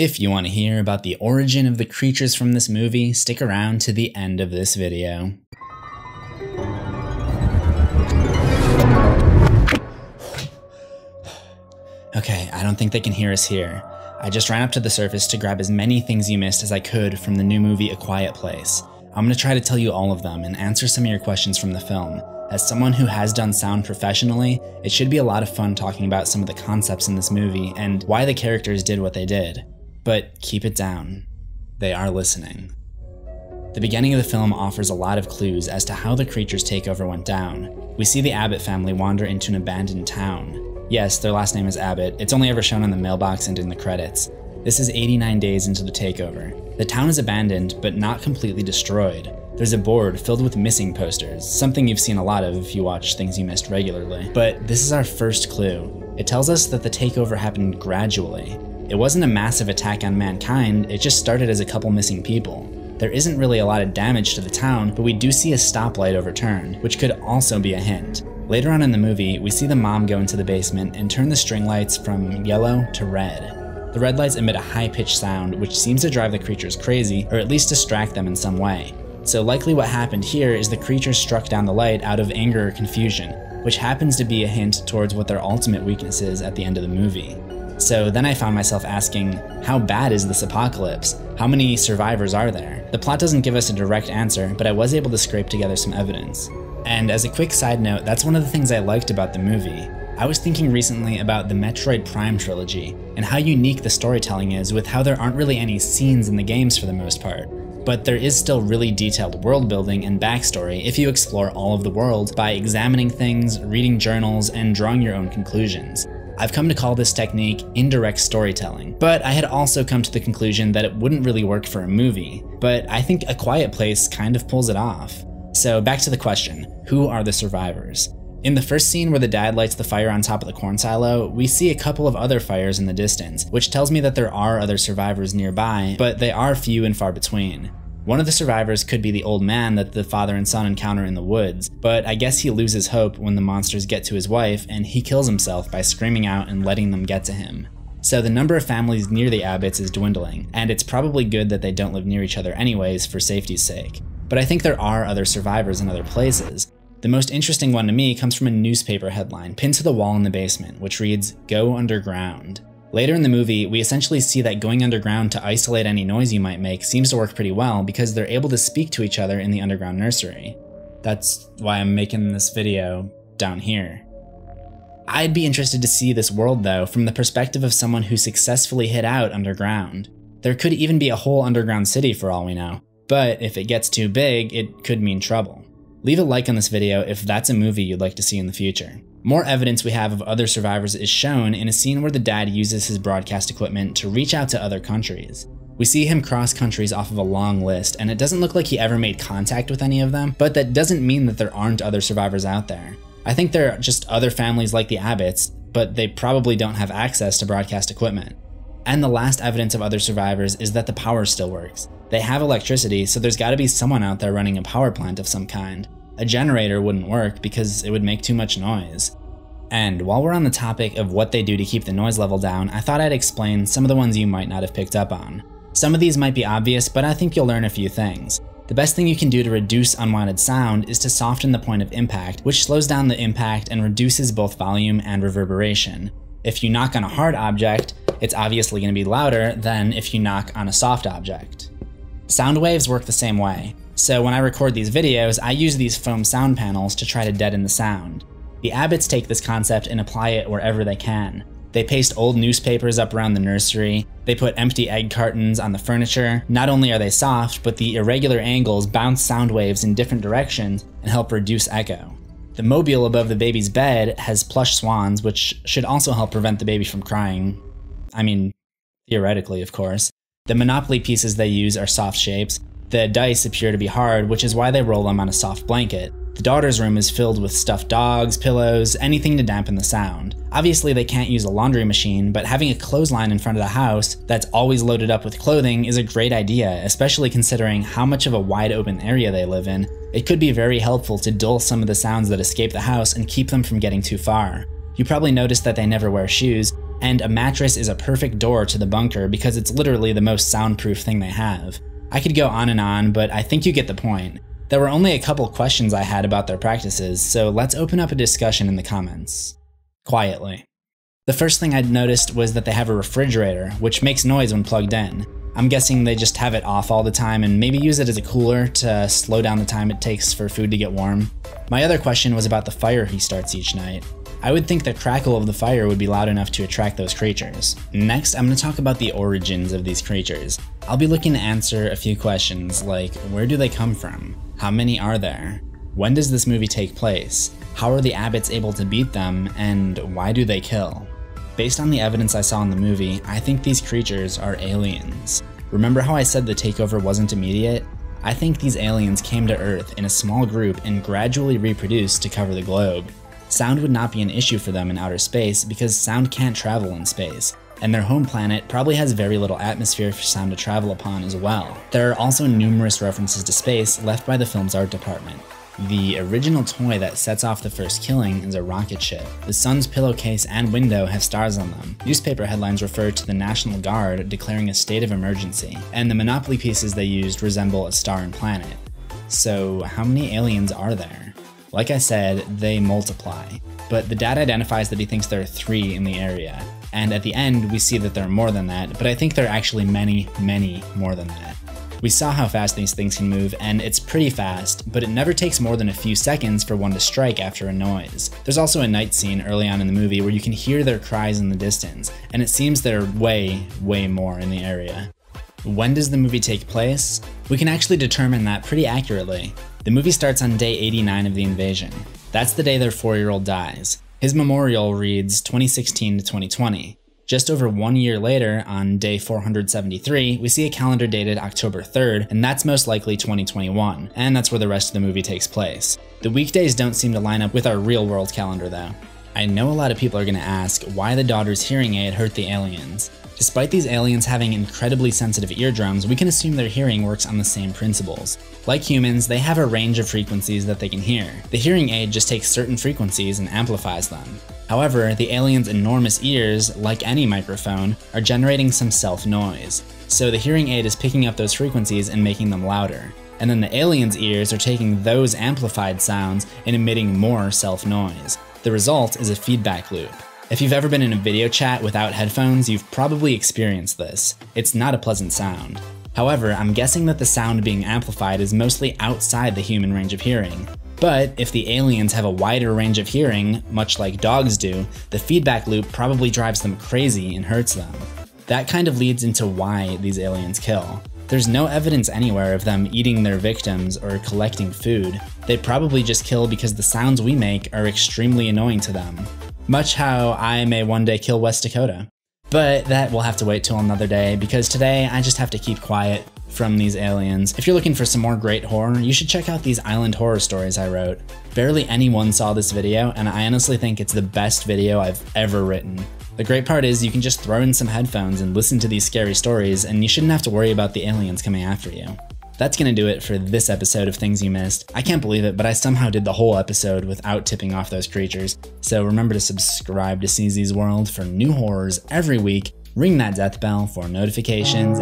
If you want to hear about the origin of the creatures from this movie, stick around to the end of this video. Okay, I don't think they can hear us here. I just ran up to the surface to grab as many things you missed as I could from the new movie A Quiet Place. I'm gonna try to tell you all of them and answer some of your questions from the film. As someone who has done sound professionally, it should be a lot of fun talking about some of the concepts in this movie and why the characters did what they did. But keep it down. They are listening. The beginning of the film offers a lot of clues as to how the creature's takeover went down. We see the Abbott family wander into an abandoned town. Yes, their last name is Abbott. It's only ever shown on the mailbox and in the credits. This is 89 days into the takeover. The town is abandoned, but not completely destroyed. There's a board filled with missing posters, something you've seen a lot of if you watch things you missed regularly. But this is our first clue. It tells us that the takeover happened gradually. It wasn't a massive attack on mankind, it just started as a couple missing people. There isn't really a lot of damage to the town, but we do see a stoplight overturned, which could also be a hint. Later on in the movie, we see the mom go into the basement and turn the string lights from yellow to red. The red lights emit a high pitched sound, which seems to drive the creatures crazy, or at least distract them in some way. So, likely what happened here is the creature struck down the light out of anger or confusion, which happens to be a hint towards what their ultimate weakness is at the end of the movie. So then I found myself asking, how bad is this apocalypse? How many survivors are there? The plot doesn't give us a direct answer, but I was able to scrape together some evidence. And as a quick side note, that's one of the things I liked about the movie. I was thinking recently about the Metroid Prime trilogy, and how unique the storytelling is with how there aren't really any scenes in the games for the most part. But there is still really detailed world building and backstory if you explore all of the world by examining things, reading journals, and drawing your own conclusions. I've come to call this technique indirect storytelling, but I had also come to the conclusion that it wouldn't really work for a movie, but I think A Quiet Place kind of pulls it off. So back to the question, who are the survivors? In the first scene where the dad lights the fire on top of the corn silo, we see a couple of other fires in the distance, which tells me that there are other survivors nearby, but they are few and far between. One of the survivors could be the old man that the father and son encounter in the woods, but I guess he loses hope when the monsters get to his wife and he kills himself by screaming out and letting them get to him. So the number of families near the Abbotts is dwindling, and it's probably good that they don't live near each other anyways for safety's sake. But I think there are other survivors in other places. The most interesting one to me comes from a newspaper headline pinned to the wall in the basement, which reads, Go Underground. Later in the movie, we essentially see that going underground to isolate any noise you might make seems to work pretty well because they're able to speak to each other in the underground nursery. That's why I'm making this video down here. I'd be interested to see this world though from the perspective of someone who successfully hid out underground. There could even be a whole underground city for all we know, but if it gets too big, it could mean trouble. Leave a like on this video if that's a movie you'd like to see in the future. More evidence we have of other survivors is shown in a scene where the dad uses his broadcast equipment to reach out to other countries. We see him cross countries off of a long list, and it doesn't look like he ever made contact with any of them, but that doesn't mean that there aren't other survivors out there. I think there are just other families like the Abbotts, but they probably don't have access to broadcast equipment. And the last evidence of other survivors is that the power still works. They have electricity, so there's gotta be someone out there running a power plant of some kind. A generator wouldn't work because it would make too much noise. And while we're on the topic of what they do to keep the noise level down, I thought I'd explain some of the ones you might not have picked up on. Some of these might be obvious, but I think you'll learn a few things. The best thing you can do to reduce unwanted sound is to soften the point of impact, which slows down the impact and reduces both volume and reverberation. If you knock on a hard object, it's obviously going to be louder than if you knock on a soft object. Sound waves work the same way, so when I record these videos, I use these foam sound panels to try to deaden the sound. The Abbotts take this concept and apply it wherever they can. They paste old newspapers up around the nursery, they put empty egg cartons on the furniture. Not only are they soft, but the irregular angles bounce sound waves in different directions and help reduce echo. The mobile above the baby's bed has plush swans, which should also help prevent the baby from crying. I mean, theoretically, of course. The Monopoly pieces they use are soft shapes. The dice appear to be hard, which is why they roll them on a soft blanket. The daughter's room is filled with stuffed dogs, pillows, anything to dampen the sound. Obviously, they can't use a laundry machine, but having a clothesline in front of the house that's always loaded up with clothing is a great idea, especially considering how much of a wide open area they live in. It could be very helpful to dull some of the sounds that escape the house and keep them from getting too far. You probably noticed that they never wear shoes, and a mattress is a perfect door to the bunker because it's literally the most soundproof thing they have. I could go on and on, but I think you get the point. There were only a couple questions I had about their practices, so let's open up a discussion in the comments. Quietly. The first thing I'd noticed was that they have a refrigerator, which makes noise when plugged in. I'm guessing they just have it off all the time and maybe use it as a cooler to slow down the time it takes for food to get warm. My other question was about the fire he starts each night. I would think the crackle of the fire would be loud enough to attract those creatures. Next, I'm going to talk about the origins of these creatures. I'll be looking to answer a few questions like where do they come from? How many are there? When does this movie take place? How are the Abbotts able to beat them, and why do they kill? Based on the evidence I saw in the movie, I think these creatures are aliens. Remember how I said the takeover wasn't immediate? I think these aliens came to Earth in a small group and gradually reproduced to cover the globe. Sound would not be an issue for them in outer space because sound can't travel in space, and their home planet probably has very little atmosphere for sound to travel upon as well. There are also numerous references to space left by the film's art department. The original toy that sets off the first killing is a rocket ship. The son's pillowcase and window have stars on them. Newspaper headlines refer to the National Guard declaring a state of emergency, and the Monopoly pieces they used resemble a star and planet. So, how many aliens are there? Like I said, they multiply, but the dad identifies that he thinks there are three in the area, and at the end we see that there are more than that, but I think there are actually many, many more than that. We saw how fast these things can move, and it's pretty fast, but it never takes more than a few seconds for one to strike after a noise. There's also a night scene early on in the movie where you can hear their cries in the distance, and it seems there are way, way more in the area. When does the movie take place? We can actually determine that pretty accurately. The movie starts on day 89 of the invasion. That's the day their four year old dies. His memorial reads 2016 to 2020. Just over one year later, on day 473, we see a calendar dated October 3rd, and that's most likely 2021, and that's where the rest of the movie takes place. The weekdays don't seem to line up with our real world calendar though. I know a lot of people are going to ask why the daughter's hearing aid hurt the aliens. Despite these aliens having incredibly sensitive eardrums, we can assume their hearing works on the same principles. Like humans, they have a range of frequencies that they can hear. The hearing aid just takes certain frequencies and amplifies them. However, the alien's enormous ears, like any microphone, are generating some self noise. So the hearing aid is picking up those frequencies and making them louder. And then the alien's ears are taking those amplified sounds and emitting more self noise. The result is a feedback loop. If you've ever been in a video chat without headphones, you've probably experienced this. It's not a pleasant sound. However, I'm guessing that the sound being amplified is mostly outside the human range of hearing. But if the aliens have a wider range of hearing, much like dogs do, the feedback loop probably drives them crazy and hurts them. That kind of leads into why these aliens kill. There's no evidence anywhere of them eating their victims or collecting food. They probably just kill because the sounds we make are extremely annoying to them much how I may one day kill West Dakota. But that will have to wait till another day because today I just have to keep quiet from these aliens. If you're looking for some more great horror, you should check out these island horror stories I wrote. Barely anyone saw this video, and I honestly think it's the best video I've ever written. The great part is you can just throw in some headphones and listen to these scary stories, and you shouldn't have to worry about the aliens coming after you. That's gonna do it for this episode of Things You Missed. I can't believe it, but I somehow did the whole episode without tipping off those creatures. So remember to subscribe to CZ's World for new horrors every week, ring that death bell for notifications,